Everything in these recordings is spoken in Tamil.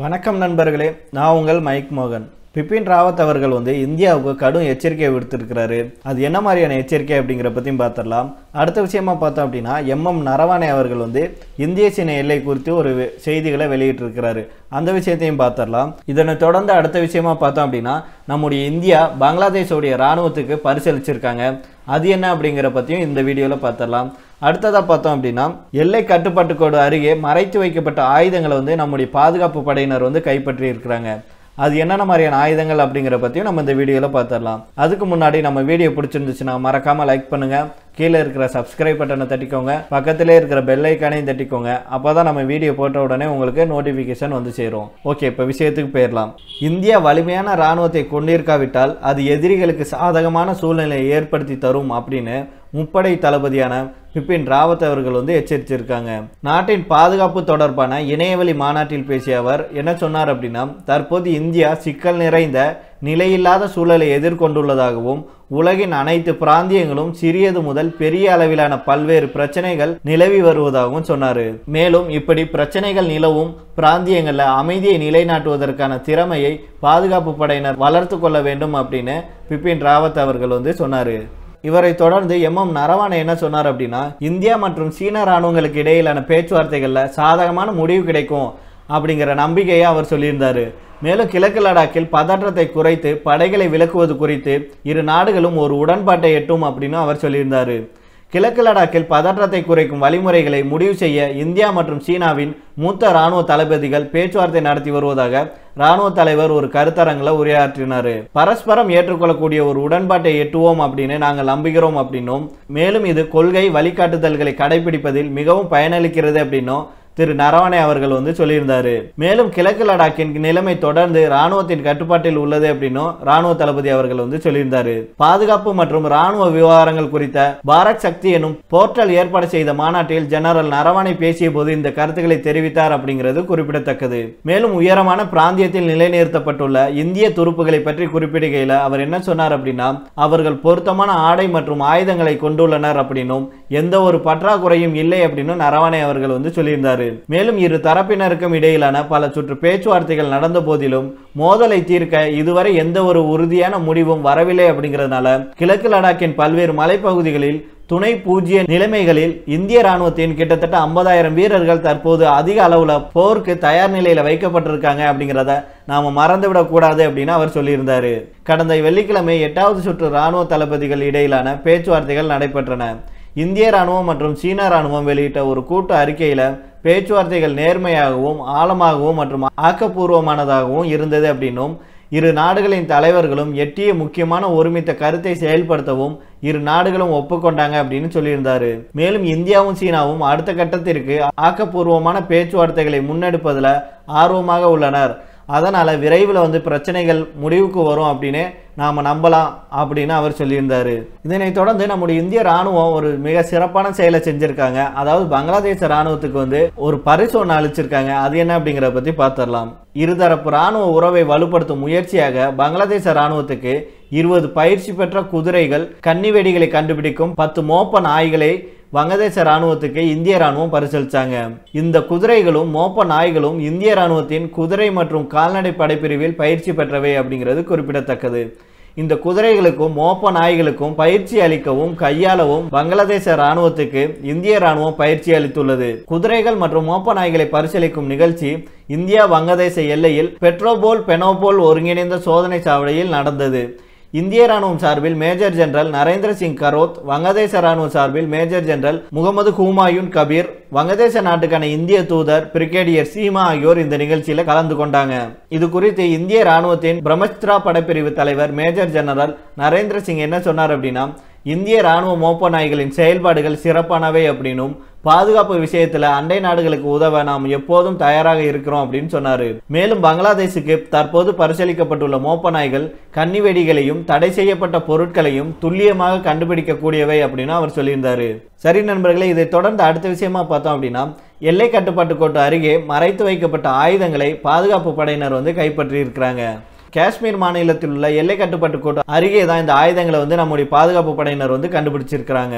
வணக்கம் நண்பர்களே நான் உங்கள் மைக் மோகன். பிபின் ராவத் அவர்கள் வந்து இந்தியாவுக்கு கடும் எச்சரிக்கை விடுத்திருக்கிறாரு. அது என்ன மாதிரியான எச்சரிக்கை அப்படிங்கிற பற்றியும் பார்த்துடலாம் அடுத்த விஷயமா பார்த்தோம் அப்படின்னா எம்எம் நரவானே அவர்கள் வந்து இந்திய சீன எல்லை குறித்து ஒரு செய்திகளை வெளியிட்டிருக்கிறாரு. அந்த விஷயத்தையும் பார்த்துடலாம் இதனை தொடர்ந்து அடுத்த விஷயமா பார்த்தோம் அப்படின்னா நம்முடைய இந்தியா பங்களாதேஷோடைய இராணுவத்துக்கு பரிசளிச்சிருக்காங்க. அது என்ன அப்படிங்கிற பற்றியும் இந்த வீடியோவில் பார்த்துடலாம் அடுத்ததாக பார்த்தோம் அப்படின்னா எல்லை கட்டுப்பாட்டு கோடு அருகே மறைத்து வைக்கப்பட்ட ஆயுதங்களை வந்து நம்முடைய பாதுகாப்பு படையினர் வந்து கைப்பற்றி இருக்கிறாங்க. அது என்னென்ன மாதிரியான ஆயுதங்கள் அப்படிங்கிற பற்றியும் நம்ம இந்த வீடியோவில் பார்த்துடலாம் அதுக்கு முன்னாடி நம்ம வீடியோ பிடிச்சிருந்துச்சுன்னா மறக்காமல் லைக் பண்ணுங்கள் கீழே இருக்கிற சப்ஸ்கிரைப் பட்டனை தட்டிக்கோங்க. பக்கத்திலே இருக்கிற பெல் ஐக்கானையும் தட்டிக்கோங்க. அப்போ தான் நம்ம வீடியோ போட்ட உடனே உங்களுக்கு நோட்டிஃபிகேஷன் வந்து சேரும். ஓகே இப்போ விஷயத்துக்கு போயிடலாம் இந்தியா வலிமையான இராணுவத்தை கொண்டிருக்காவிட்டால் அது எதிரிகளுக்கு சாதகமான சூழ்நிலையை ஏற்படுத்தி தரும் அப்படின்னு முப்படை தளபதியான பிபின் ராவத் அவர்கள் வந்து எச்சரித்திருக்காங்க நாட்டின் பாதுகாப்பு தொடர்பான இணையவழி மாநாட்டில் பேசிய அவர் என்ன சொன்னார் அப்படின்னா தற்போது இந்தியா சிக்கல் நிறைந்த நிலையில்லாத சூழலை எதிர்கொண்டுள்ளதாகவும் உலகின் அனைத்து பிராந்தியங்களும் சிறியது முதல் பெரிய அளவிலான பல்வேறு பிரச்சனைகள் நிலவி வருவதாகவும் சொன்னார். மேலும் இப்படி பிரச்சனைகள் நிலவும் பிராந்தியங்களில் அமைதியை நிலைநாட்டுவதற்கான திறமையை பாதுகாப்பு படையினர் வளர்த்து கொள்ள வேண்டும் அப்படின்னு பிபின் ராவத் அவர்கள் வந்து சொன்னார். இவரை தொடர்ந்து எம்எம் நரவானே என்ன சொன்னார் அப்படின்னா இந்தியா மற்றும் சீன ராணுவங்களுக்கு இடையிலான பேச்சுவார்த்தைகளில் சாதகமான முடிவு கிடைக்கும் அப்படிங்கிற நம்பிக்கையை அவர் சொல்லியிருந்தார். மேலும் கிழக்கு லடாக்கில் பதற்றத்தை குறைத்து படைகளை விலக்குவது குறித்து இரு நாடுகளும் ஒரு உடன்பாட்டை எட்டும் அப்படின்னு அவர் சொல்லியிருந்தார். கிழக்கு லடாக்கில் பதற்றத்தை குறைக்கும் வழிமுறைகளை முடிவு செய்ய இந்தியா மற்றும் சீனாவின் மூத்த ராணுவ தளபதிகள் பேச்சுவார்த்தை நடத்தி வருவதாக இராணுவ தலைவர் ஒரு கருத்தரங்கில் உரையாற்றினார். பரஸ்பரம் ஏற்றுக்கொள்ளக்கூடிய ஒரு உடன்பாட்டை எட்டுவோம் அப்படின்னு நாங்கள் நம்புகிறோம் அப்படின்னும். மேலும் இது கொள்கை வழிகாட்டுதல்களை கடைபிடிப்பதில் மிகவும் பயனளிக்கிறது அப்படின்னும் திரு நரவானே அவர்கள் வந்து சொல்லியிருந்தாரு. மேலும் கிழக்கு லடாக்கின் நிலைமை தொடர்ந்து ராணுவத்தின் கட்டுப்பாட்டில் உள்ளது அப்படின்னும் ராணுவ தளபதி அவர்கள் வந்து சொல்லியிருந்தாரு. பாதுகாப்பு மற்றும் ராணுவ விவகாரங்கள் குறித்த பாரத் சக்தி எனும் போர்ட்டல் ஏற்பாடு செய்த மாநாட்டில் ஜெனரல் நரவானே பேசிய போது இந்த கருத்துக்களை தெரிவித்தார் அப்படிங்கிறது குறிப்பிடத்தக்கது. மேலும் உயரமான பிராந்தியத்தில் நிலைநிறுத்தப்பட்டுள்ள இந்திய துருப்புகளை பற்றி குறிப்பிடுகையில் அவர் என்ன சொன்னார் அப்படின்னா அவர்கள் பொருத்தமான ஆடை மற்றும் ஆயுதங்களை கொண்டுள்ளனர் அப்படின்னும் எந்த ஒரு பற்றாக்குறையும் இல்லை அப்படின்னு நரவானே அவர்கள் வந்து சொல்லியிருந்தாரு. மேலும் இரு தரப்பினருக்கும் இடையிலான பல சுற்று பேச்சுவார்த்தைகள் நடந்த போதிலும் மோதலை தீர்க்க இதுவரை எந்த ஒரு உறுதியான முடிவும் வரவில்லை அப்படிங்கிறதுனால கிழக்கு லடாக்கின் பல்வேறு மலைப்பகுதிகளில் துணை பூஜ்ய நிலைமைகளில் இந்திய ராணுவத்தின் கிட்டத்தட்ட ஐம்பதாயிரம் வீரர்கள் தற்போது அதிக அளவுல போருக்கு தயார் நிலையில வைக்கப்பட்டிருக்காங்க அப்படிங்கிறத நாம மறந்துவிடக்கூடாது அப்படின்னு அவர் சொல்லியிருந்தாரு. கடந்த வெள்ளிக்கிழமை எட்டாவது சுற்று ராணுவ தளபதிகள் இடையிலான பேச்சுவார்த்தைகள் நடைபெற்றன. இந்திய ராணுவம் மற்றும் சீன ராணுவம் வெளியிட்ட ஒரு கூட்டு அறிக்கையில் பேச்சுவார்த்தைகள் நேர்மையாகவும் ஆழமாகவும் மற்றும் ஆக்கப்பூர்வமானதாகவும் இருந்தது அப்படின்னும் இரு நாடுகளின் தலைவர்களும் எட்டிய முக்கியமான ஒருமித்த கருத்தை செயல்படுத்தவும் இரு நாடுகளும் ஒப்புக்கொண்டாங்க அப்படின்னு சொல்லியிருந்தாரு. மேலும் இந்தியாவும் சீனாவும் அடுத்த கட்டத்திற்கு ஆக்கப்பூர்வமான பேச்சுவார்த்தைகளை முன்னெடுப்பதில் ஆர்வமாக உள்ளனர். அதனால் விரைவில் வந்து பிரச்சனைகள் முடிவுக்கு வரும் அப்படின்னு நாம் நம்பலாம் அப்படின்னு அவர் சொல்லியிருந்தார். இதனைத் தொடர்ந்து நம்முடைய இந்திய ராணுவம் ஒரு மிக சிறப்பான செயலை செஞ்சுருக்காங்க. அதாவது பங்களாதேச ராணுவத்துக்கு வந்து ஒரு பரிசு ஒன்று அளிச்சிருக்காங்க. அது என்ன அப்படிங்கிறத பற்றி பார்த்துடலாம் இருதரப்பு ராணுவ உறவை வலுப்படுத்தும் முயற்சியாக பங்களாதேச ராணுவத்துக்கு இருபது பயிற்சி பெற்ற குதிரைகள் கன்னி வெடிகளை கண்டுபிடிக்கும் பத்து மோப்ப நாய்களை வங்கதேச ராணுவத்துக்கு இந்திய ராணுவம் பரிசளித்தாங்க இந்த குதிரைகளும் மோப்ப நாய்களும் இந்திய ராணுவத்தின் குதிரை மற்றும் கால்நடை படைப்பிரிவில் பயிற்சி பெற்றவை அப்படிங்கிறது குறிப்பிடத்தக்கது. இந்த குதிரைகளுக்கும் மோப்ப நாய்களுக்கும் பயிற்சி அளிக்கவும் கையாளவும் பங்களாதேச ராணுவத்துக்கு இந்திய ராணுவம் பயிற்சி அளித்துள்ளது. குதிரைகள் மற்றும் மோப்ப நாய்களை பரிசீலிக்கும் நிகழ்ச்சி இந்தியா வங்கதேச எல்லையில் பெட்ரோபோல் பெனோபோல் ஒருங்கிணைந்த சோதனை சாவடியில் நடந்தது. இந்திய ராணுவம் சார்பில் மேஜர் ஜெனரல் நரேந்திர சிங் கரோத் வங்கதேச ராணுவம் சார்பில் மேஜர் ஜெனரல் முகமது ஹூமாயூன் கபீர் வங்கதேச நாட்டுக்கான இந்திய தூதர் பிரிகேடியர் சீமா ஆகியோர் இந்த நிகழ்ச்சியில கலந்து கொண்டாங்க. இது குறித்து இந்திய ராணுவத்தின் பிரம்மஸ்திரா படப்பிரிவு தலைவர் மேஜர் ஜெனரல் நரேந்திர சிங் என்ன சொன்னார் அப்படின்னா இந்திய ராணுவ மோப்ப நாய்களின் செயல்பாடுகள் சிறப்பானவை அப்படின்னும் பாதுகாப்பு விஷயத்துல அண்டை நாடுகளுக்கு உதவ நாம் எப்போதும் தயாராக இருக்கிறோம் அப்படின்னு சொன்னாரு. மேலும் பங்களாதேஷுக்கு தற்போது பரிசீலிக்கப்பட்டுள்ள மோப்ப நாய்கள் கன்னி வெடிகளையும் தடை செய்யப்பட்ட பொருட்களையும் துல்லியமாக கண்டுபிடிக்கக்கூடியவை அப்படின்னு அவர் சொல்லியிருந்தாரு. சரி நண்பர்களே இதை தொடர்ந்து அடுத்த விஷயமா பார்த்தோம் அப்படின்னா எல்லை கட்டுப்பாட்டு கோட்டு அருகே மறைத்து வைக்கப்பட்ட ஆயுதங்களை பாதுகாப்பு படையினர் வந்து கைப்பற்றி இருக்கிறாங்க காஷ்மீர் மாநிலத்தில் உள்ள எல்லை கட்டுப்பாட்டு கோட்டு அருகே தான் இந்த ஆயுதங்களை வந்து நம்முடைய பாதுகாப்பு படையினர் வந்து கண்டுபிடிச்சிருக்கிறாங்க.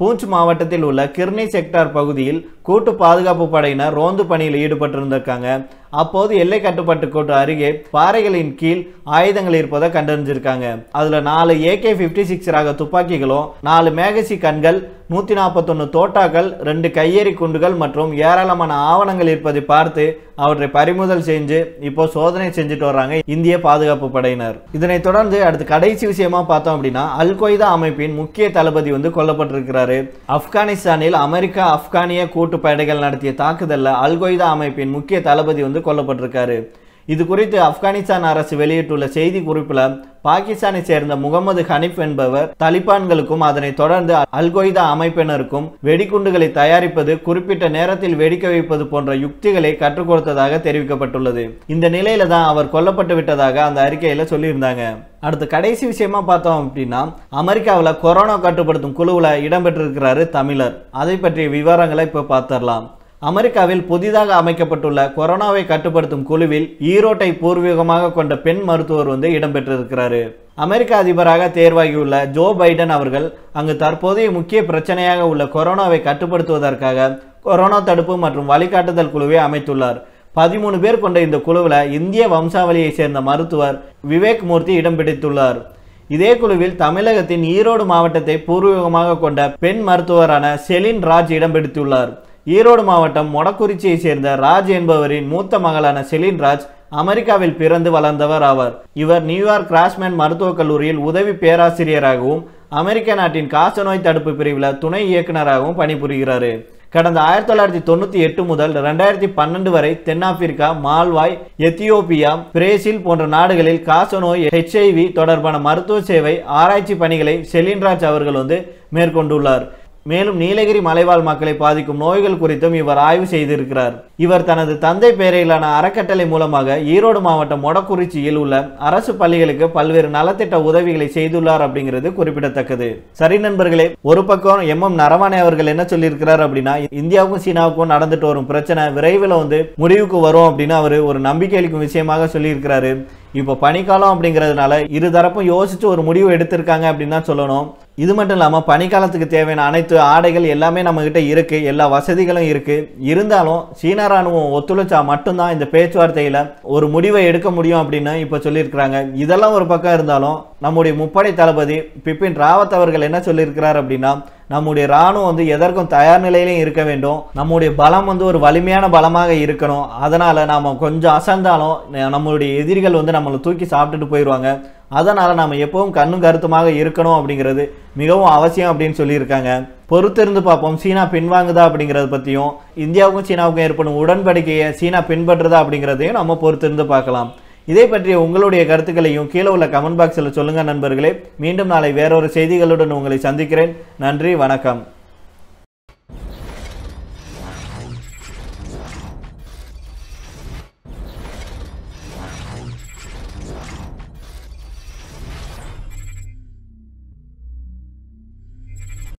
பூஞ்ச் மாவட்டத்தில் உள்ள கிர்னி செக்டார் பகுதியில் கூட்டு பாதுகாப்பு படையினர் ரோந்து பணியில் ஈடுபட்டிருந்திருக்காங்க. அப்போது எல்லை கட்டுப்பாட்டு கோட்டு அருகே பாறைகளின் கீழ் ஆயுதங்கள் இருப்பதை கண்டறிஞ்சிருக்காங்க. அதுல நாலு ஏகே பிப்டி சிக்ஸ் ரக துப்பாக்கிகளும் நாலு மேகசி கண்கள் நூத்தி நாற்பத்தொன்னு தோட்டாக்கள் ரெண்டு கையெறி குண்டுகள் மற்றும் ஏராளமான ஆவணங்கள் இருப்பதை பார்த்து அவற்றை பறிமுதல் செஞ்சு இப்போ சோதனை செஞ்சுட்டு வர்றாங்க இந்திய பாதுகாப்பு படையினர். இதனைத் தொடர்ந்து அடுத்து கடைசி விஷயமா பார்த்தோம் அப்படின்னா அல் கொய்தா அமைப்பின் முக்கிய தளபதி வந்து கொல்லப்பட்டிருக்கிறாரு. ஆப்கானிஸ்தானில் அமெரிக்கா ஆப்கானிய கூட்டு படைகள் நடத்திய தாக்குதல்ல அல் கொய்தா அமைப்பின் முக்கிய தளபதி வந்து கொல்லப்பட்டிருக்காரு இது குறித்து ஆப்கானிஸ்தான் அரசு வெளியிட்டுள்ள செய்தி குறிப்பில் பாகிஸ்தானை சேர்ந்த முகமது ஹனிப் என்பவர் தலிபான்களுக்கும் அதனைத் தொடர்ந்து அல்கொய்தா அமைப்பினருக்கும் வெடிகுண்டுகளை தயாரிப்பது குறிப்பிட்ட நேரத்தில் வெடிக்க வைப்பது போன்ற யுக்திகளை கற்றுக் கொடுத்ததாக தெரிவிக்கப்பட்டுள்ளது. இந்த நிலையில தான் அவர் கொல்லப்பட்டு விட்டதாக அந்த அறிக்கையில சொல்லியிருந்தாங்க. அடுத்து கடைசி விஷயமா பார்த்தோம் அப்படின்னா அமெரிக்காவில் கொரோனா கட்டுப்படுத்தும் குழுவில் இடம்பெற்றிருக்கிறாரு தமிழர். அதை பற்றிய விவரங்களை இப்போ பார்த்துடலாம் அமெரிக்காவில் புதிதாக அமைக்கப்பட்டுள்ள கொரோனாவை கட்டுப்படுத்தும் குழுவில் ஈரோட்டை பூர்வீகமாக கொண்ட பெண் மருத்துவர் வந்து இடம்பெற்றிருக்கிறாரு. அமெரிக்க அதிபராக தேர்வாகியுள்ள ஜோ பைடன் அவர்கள் அங்கு தற்போதைய முக்கிய பிரச்சனையாக உள்ள கொரோனாவை கட்டுப்படுத்துவதற்காக கொரோனா தடுப்பு மற்றும் வழிகாட்டுதல் குழுவை அமைத்துள்ளார். பதிமூணு பேர் கொண்ட இந்த குழுவில் இந்திய வம்சாவளியை சேர்ந்த மருத்துவர் விவேக் மூர்த்தி இடம் பிடித்துள்ளார். இதே குழுவில் தமிழகத்தின் ஈரோடு மாவட்டத்தை பூர்வீகமாக கொண்ட பெண் மருத்துவரான செலின் ராஜ் இடம் பிடித்துள்ளார். ஈரோடு மாவட்டம் மொடக்குறிச்சியை சேர்ந்த ராஜ் என்பவரின் மூத்த மகளான செலின் ராஜ் அமெரிக்காவில் பிறந்து வளர்ந்தவர் ஆவார். இவர் நியூயார்க் கிராஸ்மேன் மருத்துவக் கல்லூரியில் உதவி பேராசிரியராகவும் அமெரிக்க நாட்டின் காசநோய் தடுப்பு பிரிவில் துணை இயக்குநராகவும் பணிபுரிகிறார். கடந்த ஆயிரத்தி தொள்ளாயிரத்தி தொண்ணூற்றி எட்டு முதல் ரெண்டாயிரத்தி பன்னெண்டு வரை தென்னாப்பிரிக்கா மால்வாய் எத்தியோப்பியா பிரேசில் போன்ற நாடுகளில் காசநோய் ஹெச்ஐவி தொடர்பான மருத்துவ சேவை ஆராய்ச்சி பணிகளை செலின்ராஜ் அவர்கள் வந்து மேற்கொண்டுள்ளார். மேலும் நீலகிரி மலைவாழ் மக்களை பாதிக்கும் நோய்கள் குறித்தும் இவர் ஆய்வு செய்திருக்கிறார். இவர் தனது தந்தை பெயரிலான அறக்கட்டளை மூலமாக ஈரோடு மாவட்டம் மொடக்குறிச்சியில் உள்ள அரசு பள்ளிகளுக்கு பல்வேறு நலத்திட்ட உதவிகளை செய்துள்ளார் அப்படிங்கிறது குறிப்பிடத்தக்கது. சரி நண்பர்களே ஒரு பக்கம் எம் எம் நரவானே அவர்கள் என்ன சொல்லியிருக்கிறார் அப்படின்னா இந்தியாவுக்கும் சீனாவுக்கும் நடந்துட்டு வரும் பிரச்சனை விரைவில் வந்து முடிவுக்கு வரும் அப்படின்னு அவர் ஒரு நம்பிக்கை அளிக்கும் விஷயமாக சொல்லியிருக்கிறாரு. இப்போ பனிக்காலம் அப்படிங்கிறதுனால இரு தரப்பும் யோசிச்சு ஒரு முடிவு எடுத்திருக்காங்க அப்படின்னு தான் சொல்லணும். இது மட்டும் இல்லாமல் பனிக்காலத்துக்கு தேவையான அனைத்து ஆடைகள் எல்லாமே நம்மகிட்ட இருக்குது எல்லா வசதிகளும் இருக்குது இருந்தாலும் சீன ராணுவம் ஒத்துழைச்சா மட்டும்தான் இந்த பேச்சுவார்த்தையில் ஒரு முடிவை எடுக்க முடியும் அப்படின்னு இப்போ சொல்லியிருக்கிறாங்க. இதெல்லாம் ஒரு பக்கம் இருந்தாலும் நம்முடைய முப்படை தளபதி பிபின் ராவத் அவர்கள் என்ன சொல்லியிருக்கிறார் அப்படின்னா நம்முடைய ராணுவம் வந்து எதற்கும் தயார் நிலையிலையும் இருக்க வேண்டும். நம்முடைய பலம் வந்து ஒரு வலிமையான பலமாக இருக்கணும். அதனால் நாம் கொஞ்சம் அசந்தாலும் நம்மளுடைய எதிரிகள் வந்து நம்மளை தூக்கி சாப்பிட்டுட்டு போயிடுவாங்க அதனால் நாம் எப்பவும் கண்ணும் கருத்துமாக இருக்கணும் அப்படிங்கிறது மிகவும் அவசியம் அப்படின்னு சொல்லியிருக்காங்க. பொறுத்திருந்து பார்ப்போம். சீனா பின்வாங்குதா அப்படிங்கிறத பற்றியும் இந்தியாவுக்கும் சீனாவுக்கும் ஏற்படும் உடன்படிக்கையை சீனா பின்பற்றுதா அப்படிங்கிறதையும் நம்ம பொறுத்திருந்து பார்க்கலாம். இதை பற்றிய உங்களுடைய கருத்துக்களையும் கீழே உள்ள கமெண்ட் பாக்ஸில் சொல்லுங்கள் நண்பர்களே. மீண்டும் நாளை வேறொரு செய்திகளுடன் உங்களை சந்திக்கிறேன். நன்றி வணக்கம்.